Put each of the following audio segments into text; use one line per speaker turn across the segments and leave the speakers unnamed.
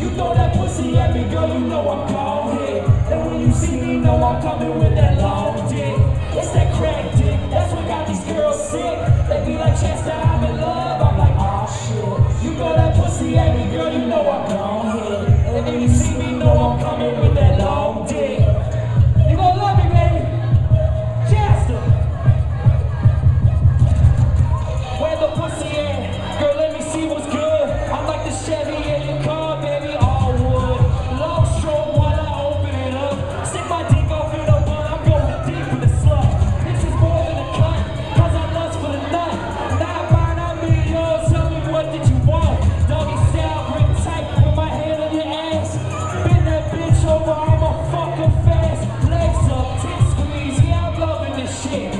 You throw that pussy at me, girl, you know I'm cold hit. And when you see me, know I'm coming with that long dick. It's that crack dick, that's what got these girls sick. They be like, "Chance that I'm in love. I'm like, oh shit. You throw that pussy at me.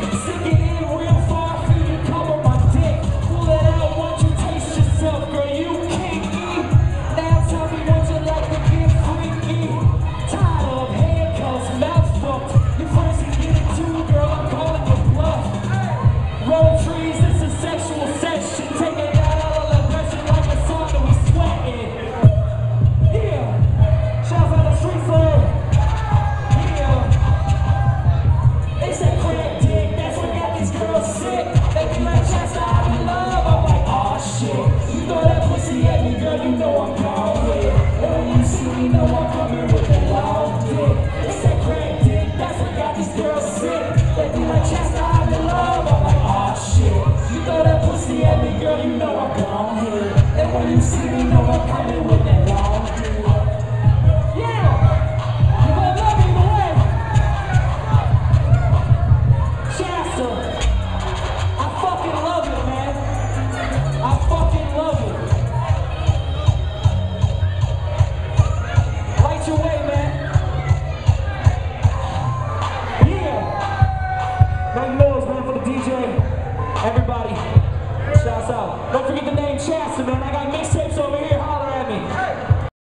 Thank. Taking my chance, I'm in love. I'm like, oh shit. You throw that pussy at me, girl, you know I'm gone with. And when you see me, Now, Lord.